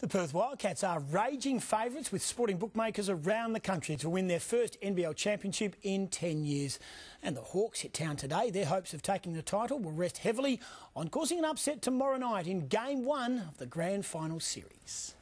The Perth Wildcats are raging favourites with sporting bookmakers around the country to win their first NBL championship in 10 years. And the Hawks hit town today. Their hopes of taking the title will rest heavily on causing an upset tomorrow night in game one of the grand final series.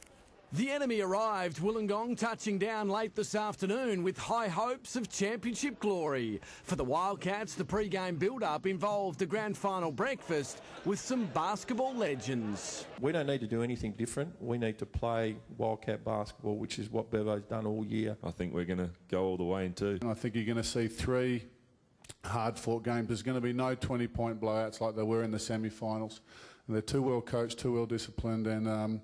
The enemy arrived, Wollongong touching down late this afternoon with high hopes of championship glory. For the Wildcats, the pre-game build-up involved a grand final breakfast with some basketball legends. We don't need to do anything different. We need to play Wildcat basketball, which is what Bevo's done all year. I think we're going to go all the way in two. I think you're going to see three hard fought games. There's going to be no 20 point blowouts like there were in the semi finals. They're too well coached, too well disciplined, and um,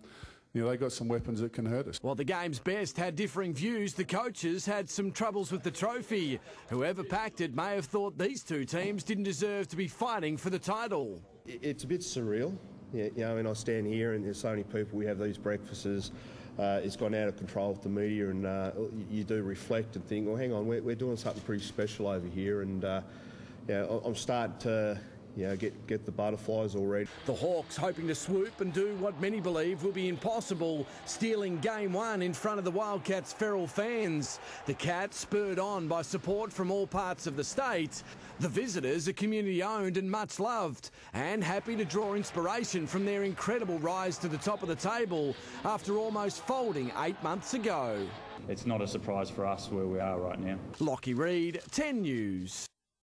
you know, they got some weapons that can hurt us. While the game's best had differing views, the coaches had some troubles with the trophy. Whoever packed it may have thought these two teams didn't deserve to be fighting for the title. It's a bit surreal. you know, and I stand here and there's so many people, we have these breakfasts. Uh, it's gone out of control with the media, and uh, you do reflect and think, well, hang on, we're, we're doing something pretty special over here. And uh, yeah, I'm starting to yeah, get, get the butterflies already. The Hawks hoping to swoop and do what many believe will be impossible, stealing game one in front of the Wildcats' feral fans. The Cats, spurred on by support from all parts of the state. The visitors are community owned and much loved, and happy to draw inspiration from their incredible rise to the top of the table after almost folding eight months ago. It's not a surprise for us where we are right now. Lockie Reid, 10 News.